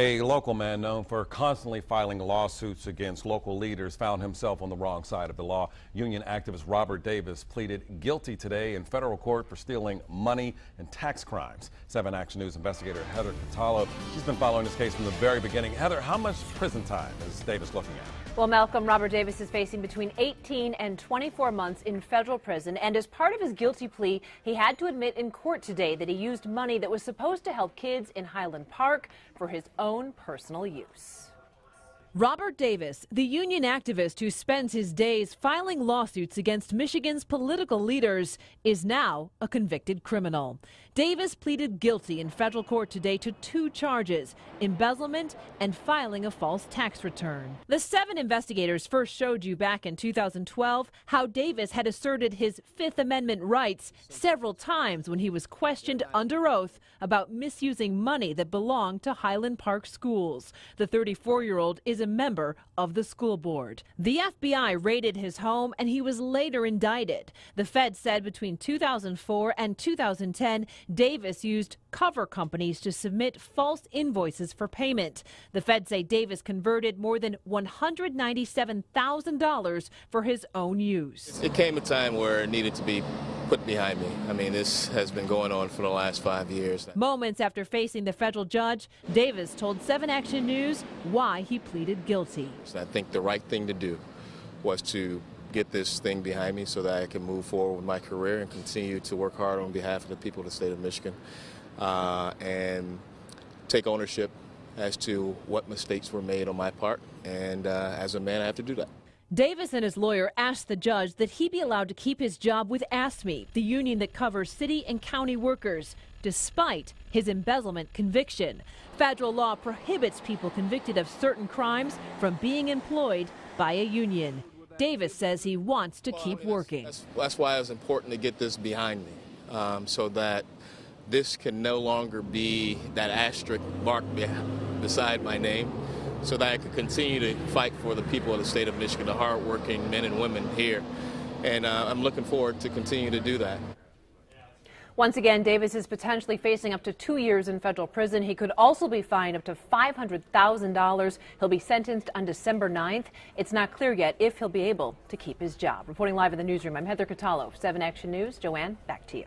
A local man known for constantly filing lawsuits against local leaders found himself on the wrong side of the law. Union activist Robert Davis pleaded guilty today in federal court for stealing money and tax crimes. 7 Action News investigator Heather Catallo, she's been following this case from the very beginning. Heather, how much prison time is Davis looking at? Well, Malcolm, Robert Davis is facing between 18 and 24 months in federal prison. And as part of his guilty plea, he had to admit in court today that he used money that was supposed to help kids in Highland Park for his own personal use. Robert Davis, the union activist who spends his days filing lawsuits against Michigan's political leaders, is now a convicted criminal. Davis pleaded guilty in federal court today to two charges embezzlement and filing a false tax return. The seven investigators first showed you back in 2012 how Davis had asserted his Fifth Amendment rights several times when he was questioned under oath about misusing money that belonged to Highland Park schools. The 34 year old is a member of the school board. The FBI raided his home and he was later indicted. The Fed said between 2004 and 2010, Davis used cover companies to submit false invoices for payment. The Fed say Davis converted more than $197,000 for his own use. It came a time where it needed to be put behind me. I mean, this has been going on for the last five years. Moments after facing the federal judge, Davis told 7 Action News why he pleaded guilty. I think the right thing to do was to get this thing behind me so that I can move forward with my career and continue to work hard on behalf of the people of the state of Michigan uh, and take ownership as to what mistakes were made on my part. And uh, as a man, I have to do that. Davis and his lawyer asked the judge that he be allowed to keep his job with AFSCME, the union that covers city and county workers, despite his embezzlement conviction. Federal law prohibits people convicted of certain crimes from being employed by a union. Davis says he wants to well, keep I mean, working. That's, that's, that's, why it's important to get this behind me um, so that this can no longer be that asterisk mark beside my name so that I can continue to fight for the people of the state of Michigan, the hardworking men and women here. And uh, I'm looking forward to continue to do that. Once again, Davis is potentially facing up to two years in federal prison. He could also be fined up to $500,000. He'll be sentenced on December 9th. It's not clear yet if he'll be able to keep his job. Reporting live in the newsroom, I'm Heather Catallo, 7 Action News. Joanne, back to you.